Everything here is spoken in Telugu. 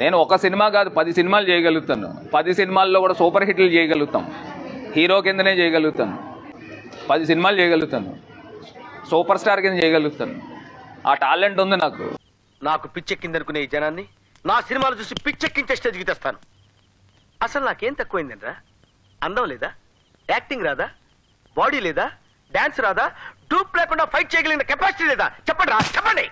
నేను ఒక సినిమా కాదు పది సినిమాలు చేయగలుగుతాను. పది సినిమాల్లో కూడా సూపర్ హిట్లు చేయగలుగుతాం. హీరో కిందనే చేయగలుగుతాను. పది సినిమాలు చేయగలుగుతాను. సూపర్ స్టార్ కింద చేయగలుగుతాను. ఆ టాలెంట్ ఉంది నాకు. నాకు పిచ్చెక్కిందనుకునే ఈ జనాన్ని నా సినిమాలు చూసి పిచ్చెక్కించే స్టేజ్కి తెస్తాను. అసలు నాకేం తక్కువైందండ్రా అందం లేదా? యాక్టింగ్ రాదా? బాడీ లేదా? డాన్స్ రాదా? డూప్ లేకుండా ఫైట్ చేయగలిగిన కెపాసిటీ లేదా? చెప్పండి రా చెప్పండి!